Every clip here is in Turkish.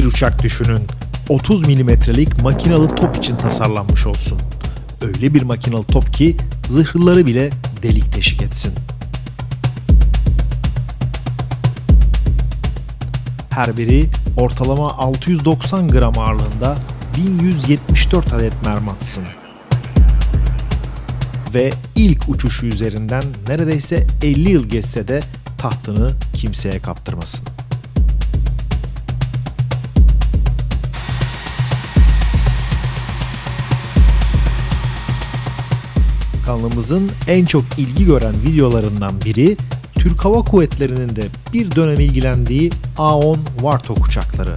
Bir uçak düşünün. 30 milimetrelik makinalı top için tasarlanmış olsun. Öyle bir makinalı top ki zırhlıları bile delik deşik etsin. Her biri ortalama 690 gram ağırlığında 1174 adet mermi atsın. Ve ilk uçuşu üzerinden neredeyse 50 yıl geçse de tahtını kimseye kaptırmasın. Kanalımızın en çok ilgi gören videolarından biri Türk Hava Kuvvetleri'nin de bir dönem ilgilendiği A-10 Warthog uçakları.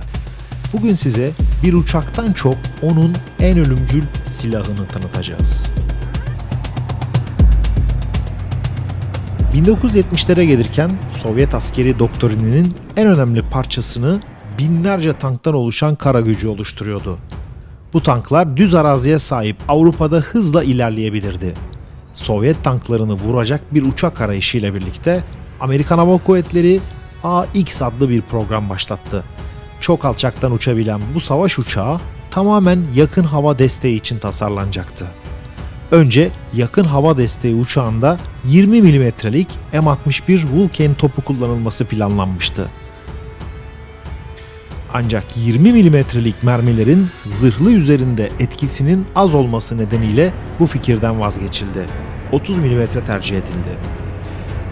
Bugün size bir uçaktan çok onun en ölümcül silahını tanıtacağız. 1970'lere gelirken Sovyet askeri doktrininin en önemli parçasını binlerce tanktan oluşan kara gücü oluşturuyordu. Bu tanklar düz araziye sahip Avrupa'da hızla ilerleyebilirdi. Sovyet tanklarını vuracak bir uçak arayışıyla birlikte Amerikan Hava Kuvvetleri AX adlı bir program başlattı. Çok alçaktan uçabilen bu savaş uçağı tamamen yakın hava desteği için tasarlanacaktı. Önce yakın hava desteği uçağında 20 milimetrelik M61 Vulcan topu kullanılması planlanmıştı. Ancak 20 milimetrelik mermilerin zırhlı üzerinde etkisinin az olması nedeniyle bu fikirden vazgeçildi. 30 milimetre tercih edildi.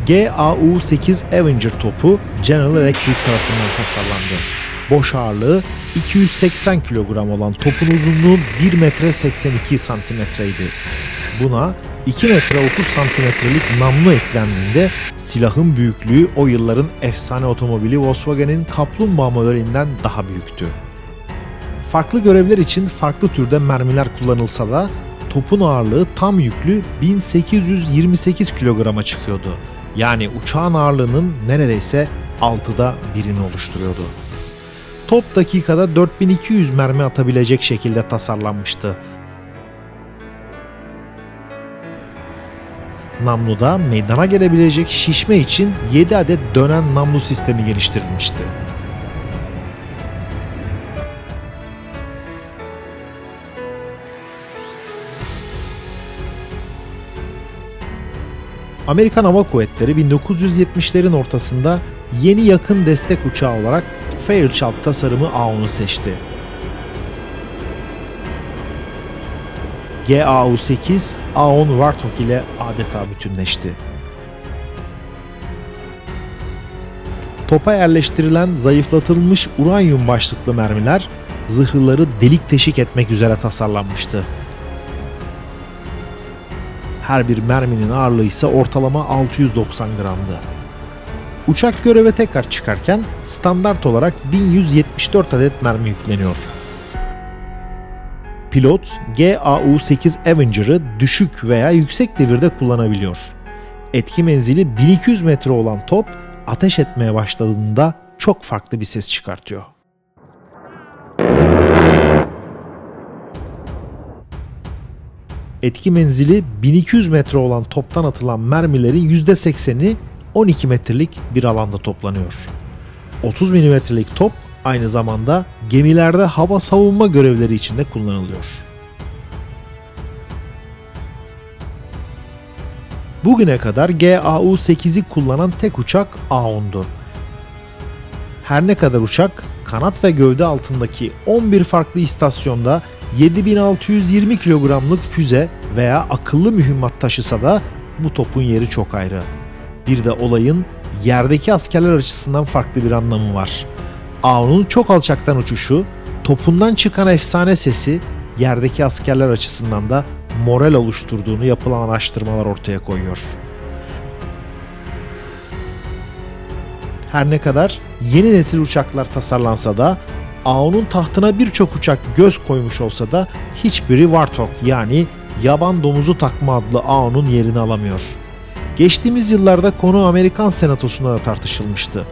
GAU-8 Avenger topu General Electric tarafından tasarlandı. Boş ağırlığı 280 kilogram olan topun uzunluğu 1 metre 82 santimetreydi. Buna 2 metre 30 santimetrelik namlu eklendiğinde silahın büyüklüğü o yılların efsane otomobili Volkswagen'in Kaplumbağa modelinden daha büyüktü. Farklı görevler için farklı türde mermiler kullanılsa da topun ağırlığı tam yüklü 1828 kilograma çıkıyordu. Yani uçağın ağırlığının neredeyse 6'da birini oluşturuyordu. Top dakikada 4200 mermi atabilecek şekilde tasarlanmıştı. Namluda meydana gelebilecek şişme için 7 adet dönen namlu sistemi geliştirilmişti. Amerikan Hava Kuvvetleri 1970'lerin ortasında yeni yakın destek uçağı olarak Fairchild tasarımı A-10'u seçti. GAU-8 A-10 Warthog ile adeta bütünleşti. Topa yerleştirilen zayıflatılmış uranyum başlıklı mermiler zırhlıları delik teşik etmek üzere tasarlanmıştı. Her bir merminin ağırlığı ise ortalama 690 gramdı. Uçak göreve tekrar çıkarken standart olarak 1174 adet mermi yükleniyor. Pilot GAU-8 Avenger'ı düşük veya yüksek devirde kullanabiliyor. Etki menzili 1200 metre olan top ateş etmeye başladığında çok farklı bir ses çıkartıyor. Etki menzili 1200 metre olan toptan atılan mermilerin %80'i 12 metrelik bir alanda toplanıyor. 30 milimetrelik top aynı zamanda gemilerde hava savunma görevleri için de kullanılıyor. Bugüne kadar GAU-8'i kullanan tek uçak A-10'du. Her ne kadar uçak kanat ve gövde altındaki 11 farklı istasyonda 7620 kilogramlık füze veya akıllı mühimmat taşısa da bu topun yeri çok ayrı. Bir de olayın yerdeki askerler açısından farklı bir anlamı var. Ao'nun çok alçaktan uçuşu, topundan çıkan efsane sesi yerdeki askerler açısından da moral oluşturduğunu yapılan araştırmalar ortaya koyuyor. Her ne kadar yeni nesil uçaklar tasarlansa da Ao'nun tahtına birçok uçak göz koymuş olsa da hiçbiri Warthog yani yaban domuzu takma adlı Ao'nun yerini alamıyor. Geçtiğimiz yıllarda konu Amerikan Senatosu'nda da tartışılmıştı.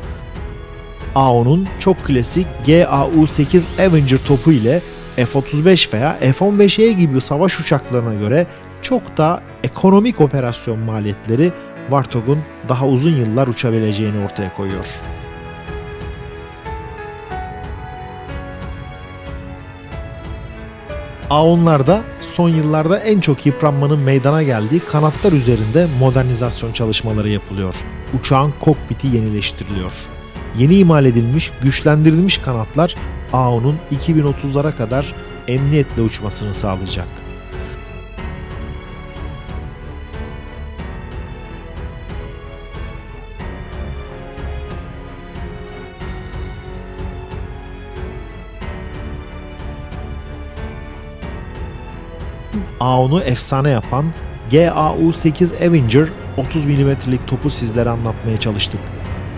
AO'nun çok klasik GAU-8 Avenger topu ile F-35 veya F-15E gibi savaş uçaklarına göre çok daha ekonomik operasyon maliyetleri Warthog'un daha uzun yıllar uçabileceğini ortaya koyuyor. A10'larda son yıllarda en çok yıpranmanın meydana geldiği kanatlar üzerinde modernizasyon çalışmaları yapılıyor. Uçağın kokpiti yenileştiriliyor. Yeni imal edilmiş, güçlendirilmiş kanatlar A10'un 2030'lara kadar emniyetle uçmasını sağlayacak. A10'u efsane yapan GAU-8 Avenger 30 mm'lik topu sizlere anlatmaya çalıştık.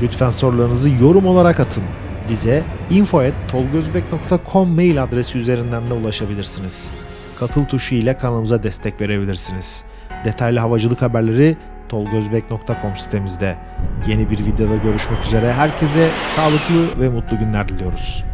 Lütfen sorularınızı yorum olarak atın. Bize info.tolgozbek.com mail adresi üzerinden de ulaşabilirsiniz. Katıl tuşu ile kanalımıza destek verebilirsiniz. Detaylı havacılık haberleri tolgozbek.com sitemizde. Yeni bir videoda görüşmek üzere. Herkese sağlıklı ve mutlu günler diliyoruz.